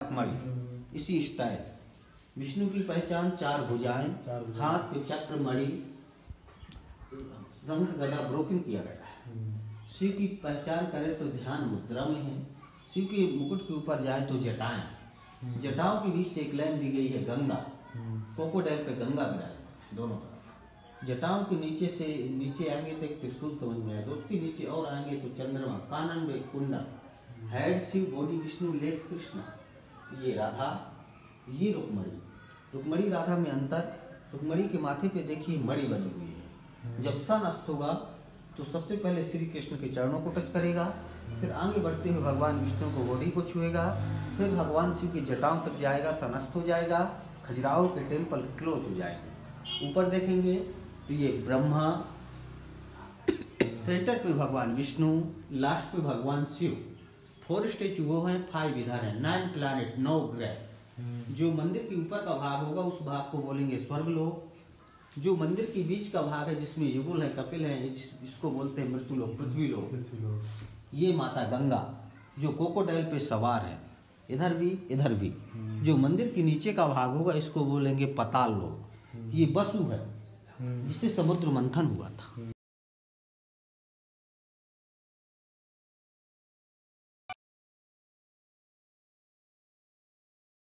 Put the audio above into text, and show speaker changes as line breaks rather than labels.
मणि इसी स्टाइल। विष्णु की पहचान चार भुजाएँ हाथ पे चक्र मणि शंख गदा ब्रोकन किया गया है। शिव की पहचान करें तो ध्यान मुद्रा में है। शिव के मुकुट के ऊपर जाए तो जटाएँ। जटाओं के बीच से एक लाइन दी गई है गंगा। कोकोडाइल पे गंगा विराज दोनों तरफ़। जटाओं के नीचे से नीचे आएँगे तो एक त्रिशूल समझ में आएगा उसके नीचे और आएँगे तो चंद्रमा कानन में कुंडल head Shiva body Vishnu legs Krishna. ये राधा ये रुकमणी। रुक्मणी राधा में अंतर रुक्मणी के माथे पे देखिए मणि बनी हुई है। जब सन अस्त होगा तो सबसे पहले श्री कृष्ण के चरणों को टच करेगा फिर आगे बढ़ते हुए भगवान विष्णु को बॉडी को छुएगा फिर भगवान शिव की जटाओं तक जाएगा सनस्त हो जाएगा खजुराहो के टेंपल क्लोज हो जाएँगे। ऊपर देखेंगे तो ये ब्रह्मा सेंटर पे भगवान विष्णु लास्ट पे भगवान शिव। फोर स्टेचू वो हैं फाइव इधर है नाइन प्लानिट नौ ग्रह। जो मंदिर के ऊपर का भाग होगा उस भाग को बोलेंगे स्वर्ग लोग जो मंदिर के बीच का भाग है जिसमें युगुल है कपिल है इस- इसको बोलते हैं मृत्यु लोग पृथ्वी लोग ये माता गंगा जो कोकोडाइल पे सवार है। इधर भी इधर भी। जो मंदिर के नीचे का भाग होगा इसको बोलेंगे पताल लोग ये बसु है। जिससे समुद्र मंथन हुआ था।